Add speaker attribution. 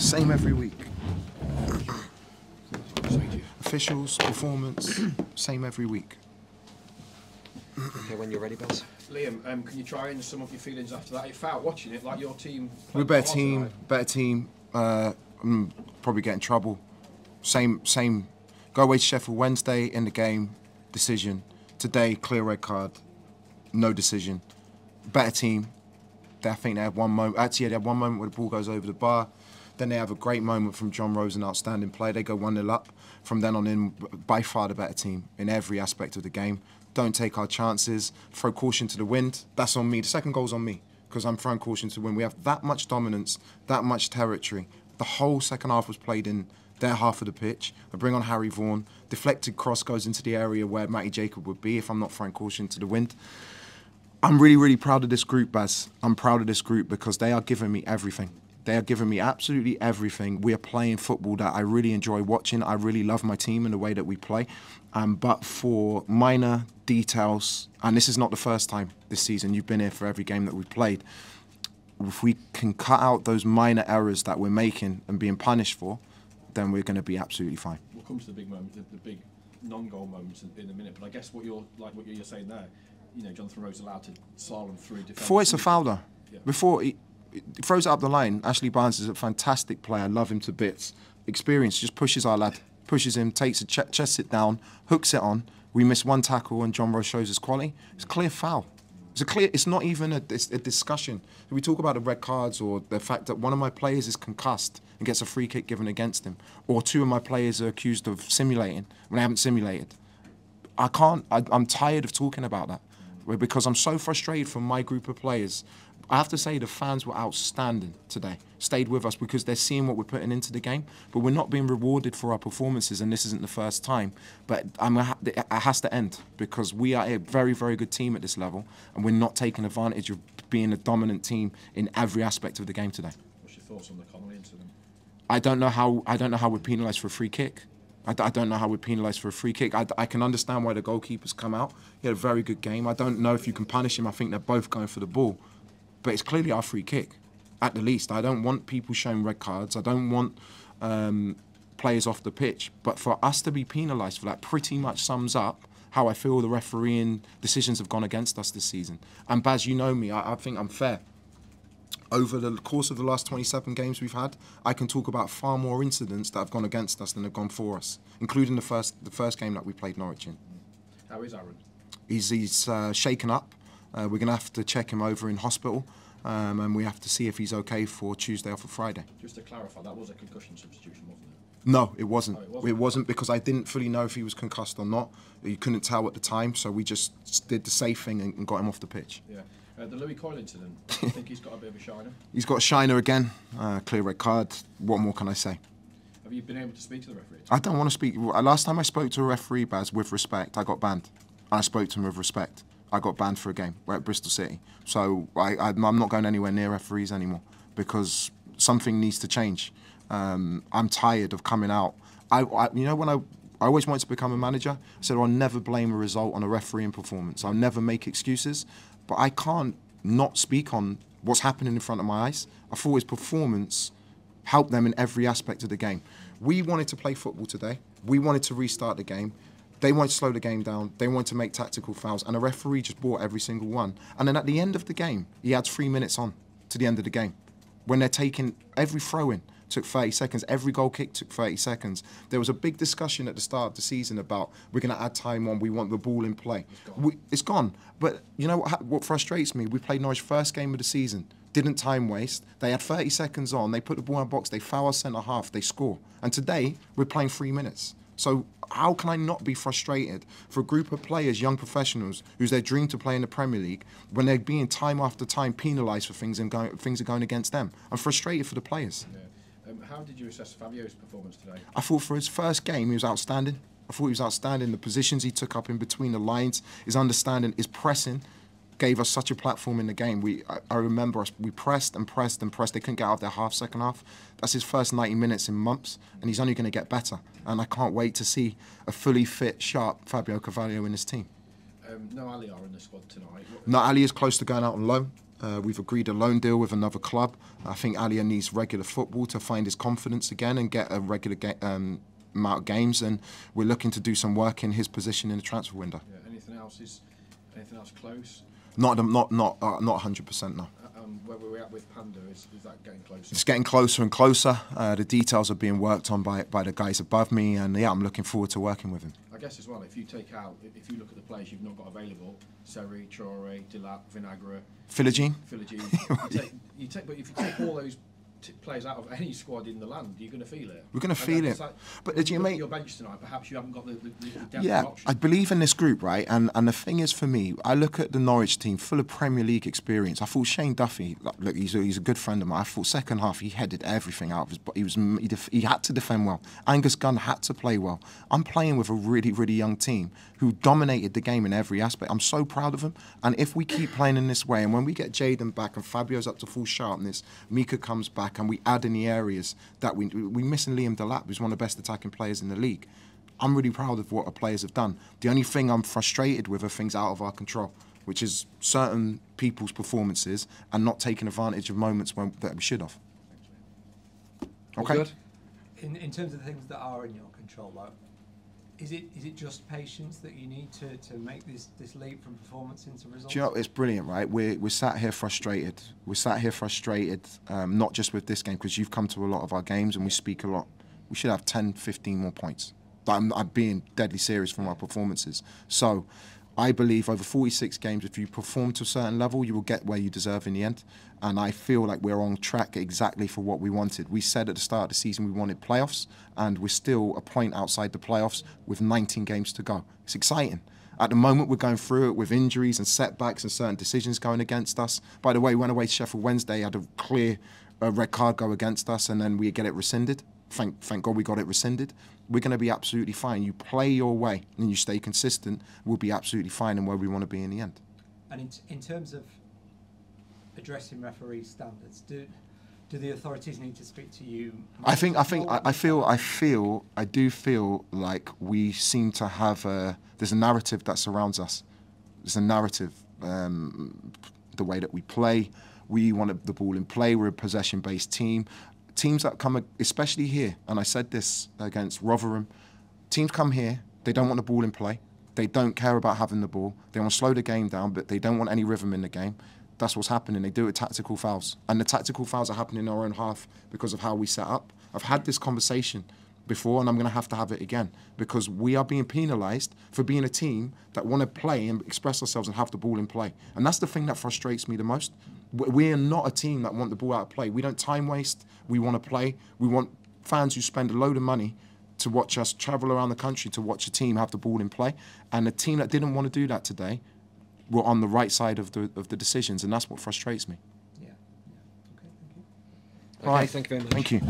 Speaker 1: Same every week. Officials, performance, same every week.
Speaker 2: Okay, when you're ready, Baz.
Speaker 3: Liam, um, can you try and sum up your feelings after that? It felt watching it like your team.
Speaker 1: We're better team,
Speaker 3: tonight.
Speaker 1: better team. Uh, mm, probably get in trouble. Same, same. Go away to Sheffield Wednesday in the game, decision. Today, clear red card, no decision. Better team. They- I think they had one moment. Actually, they had one moment where the ball goes over the bar. Then they have a great moment from John Rowe, an outstanding play. They go 1 0 up. From then on in, by far the better team in every aspect of the game. Don't take our chances. Throw caution to the wind. That's on me. The second goal's on me because I'm throwing caution to the wind. We have that much dominance, that much territory. The whole second half was played in their half of the pitch. I bring on Harry Vaughan. Deflected cross goes into the area where Matty Jacobs would be if I'm not throwing caution to the wind. I'm really, really proud of this group, Baz. I'm proud of this group because they are giving me everything. They are giving me absolutely everything. We are playing football that I really enjoy watching. I really love my team and the way that we play. Um, but for minor details, and this is not the first time this season, you've been here for every game that we've played. If we can cut out those minor errors that we're making and being punished for, then we're going to be absolutely fine.
Speaker 3: We'll come to the big moments, the, the big non-goal moments in, in a minute. But I guess what you're like, what you're saying there, you know, Jonathan Rowe allowed to slalom through defence.
Speaker 1: Before it's a foul, though.
Speaker 3: Yeah.
Speaker 1: Before he throws it up the line, Ashley Barnes is a fantastic player. I love him to bits. Experience just pushes our lad, pushes him, takes a ch- chest it down, hooks it on. We miss one tackle, and John Rowe shows his quality. It's clear foul. It's a clear. It's not even a, a discussion. We talk about the red cards or the fact that one of my players is concussed and gets a free kick given against him, or two of my players are accused of simulating when they haven't simulated. I can't. I, I'm tired of talking about that because I'm so frustrated from my group of players. I have to say the fans were outstanding today. Stayed with us because they're seeing what we're putting into the game, but we're not being rewarded for our performances, and this isn't the first time. But I'm, it has to end because we are a very, very good team at this level, and we're not taking advantage of being a dominant team in every aspect of the game today.
Speaker 3: What's your thoughts on the Connolly incident?
Speaker 1: I don't know how I don't know how we're penalised for a free kick. I don't know how we're penalised for a free kick. I, I can understand why the goalkeeper's come out. He had a very good game. I don't know if you can punish him. I think they're both going for the ball, but it's clearly our free kick, at the least. I don't want people showing red cards. I don't want um, players off the pitch. But for us to be penalised for that, pretty much sums up how I feel the refereeing decisions have gone against us this season. And Baz, you know me. I, I think I'm fair over the course of the last 27 games we've had, I can talk about far more incidents that have gone against us than have gone for us, including the first the first game that we played Norwich in.
Speaker 3: How is Aaron?
Speaker 1: He's he's uh, shaken up. Uh, we're going to have to check him over in hospital, um, and we have to see if he's okay for Tuesday or for Friday.
Speaker 3: Just to clarify, that was a concussion substitution, wasn't it?
Speaker 1: No, it wasn't.
Speaker 3: Oh, it
Speaker 1: it,
Speaker 3: wasn't?
Speaker 1: wasn't. because I didn't fully know if he was concussed or not. You couldn't tell at the time, so we just did the safe thing and, and got him off the pitch.
Speaker 3: Yeah. Uh, the Lewie Coyle incident. I think he's got a bit of a shiner.
Speaker 1: He's got a shiner again, uh, clear red card. What more can I say?
Speaker 3: Have you been able to speak to the referee?
Speaker 1: I don't want to speak. Last time I spoke to a referee, Baz, with respect, I got banned. I spoke to him with respect. I got banned for a game. At Bristol City. So I, I'm not going anywhere near referees anymore because something needs to change. Um, I'm tired of coming out. I, I, you know, when I, I always wanted to become a manager, I said I'll never blame a result on a refereeing performance. I'll never make excuses. But I can't not speak on what's happening in front of my eyes. I thought his performance helped them in every aspect of the game. We wanted to play football today. We wanted to restart the game. They wanted to slow the game down. They want to make tactical fouls, and the referee just bought every single one. And then at the end of the game, he adds three minutes on to the end of the game. When they're taking every throw in took 30 seconds, every goal kick took 30 seconds. There was a big discussion at the start of the season about we're going to add time on, we want the ball in play. We, it's gone. But you know what, what frustrates me? We played Norwich first game of the season didn't time waste. They had 30 seconds on. They put the ball in the box. They foul our centre half. They score. And today we're playing three minutes. So how can I not be frustrated for a group of players, young professionals, who's their dream to play in the Premier League, when they're being time after time penalised for things and going, things are going against them? I'm frustrated for the players.
Speaker 3: Yeah. Um, how did you assess Fabio's performance today?
Speaker 1: I thought for his first game he was outstanding. I thought he was outstanding. The positions he took up in between the lines, his understanding, his pressing, gave us such a platform in the game. We, I, I remember us, we pressed and pressed and pressed. They couldn't get out of their half, second half. That's his first 90 minutes in months, and he's only going to get better. And I can't wait to see a fully fit, sharp Fabio Carvalho in his team.
Speaker 3: Um, no Allahyar in the squad tonight. What-
Speaker 1: Now Ali is close to going out on loan. Uh, we've agreed a loan deal with another club. I think Allahyar needs regular football to find his confidence again and get a regular um, amount of games. And we're looking to do some work in his position in the transfer window.
Speaker 3: Yeah, anything else is anything else close?
Speaker 1: Not not not uh, not 100% no.
Speaker 3: Uh, um, where were we at with Panda? Is, is that getting closer?
Speaker 1: It's getting closer and closer. Uh, the details are being worked on by by the guys above me, and yeah, I'm looking forward to working with him.
Speaker 3: I guess as well, if you take out, if- you look at the players you've not got available, Seri, Traore, Delap, Vinagre,
Speaker 1: Philogene?
Speaker 3: Philogene, you take, you take, but if you take all those players out of any squad in the land, you're going to feel it.
Speaker 1: We're gonna feel it.
Speaker 3: like-
Speaker 1: But did you make-
Speaker 3: your bench tonight? Perhaps you haven't got the, the, the depth
Speaker 1: Yeah,
Speaker 3: options.
Speaker 1: I believe in this group, right? And and the thing is, for me, I look at the Norwich team full of Premier League experience. I thought Shane Duffy, look, he's a, he's a good friend of mine. I thought second half he headed everything out of his. But he was he, def- he had to defend well. Angus Gunn had to play well. I'm playing with a really really young team who dominated the game in every aspect. I'm so proud of them. And if we keep playing in this way, and when we get Jaden back and Fabio's up to full sharpness, Mika comes back, and we add in the areas that we we missing Liam Delap, who's one of the best attacking players in the league. I'm really proud of what our players have done. The only thing I'm frustrated with are things out of our control, which is certain people's performances and not taking advantage of moments when, that we should have. Okay.
Speaker 4: In, in terms of the things that are in your control, though, is it is it just patience that you need to, to make this, this leap from performance into results?
Speaker 1: You know, it's brilliant, right? We're, we're sat here frustrated. We're sat here frustrated, um, not just with this game, because you've come to a lot of our games and we speak a lot. We should have 10, 15 more points. I'm, I'm being deadly serious from our performances. So I believe over 46 games, if you perform to a certain level, you will get where you deserve in the end. And I feel like we're on track exactly for what we wanted. We said at the start of the season we wanted playoffs, and we're still a point outside the playoffs with 19 games to go. It's exciting. At the moment, we're going through it with injuries and setbacks and certain decisions going against us. By the way, we went away to Sheffield Wednesday, had a clear uh, red card go against us, and then we get it rescinded. Thank, thank God we got it rescinded. We're going to be absolutely fine. You play your way and you stay consistent, we'll be absolutely fine and where we want to be in the end.
Speaker 4: And in, in terms of addressing referee standards, do do the authorities need to speak to you?
Speaker 1: I think I think? I, I feel I feel I do feel like we seem to have a there's a narrative that surrounds us. There's a narrative, um, the way that we play. We want the ball in play. We're a possession-based team. Teams that come, especially here, and I said this against Rotherham. Teams come here. They don't want the ball in play. They don't care about having the ball. They want to slow the game down, but they don't want any rhythm in the game. That's what's happening. They do it tactical fouls, and the tactical fouls are happening in our own half because of how we set up. I've had this conversation before, and I'm going to have to have it again because we are being penalised for being a team that want to play and express ourselves and have the ball in play. And that's the thing that frustrates me the most. We- We are not a team that want the ball out of play. We don't time waste. We want to play. We want fans who spend a load of money to watch us travel around the country to watch a team have the ball in play. And a team that didn't want to do that today were on the right side of the of the decisions, and that's what frustrates me.
Speaker 4: Yeah. yeah. Okay. Thank you.
Speaker 2: Okay,
Speaker 1: All right.
Speaker 2: thank you very much.
Speaker 1: Thank you.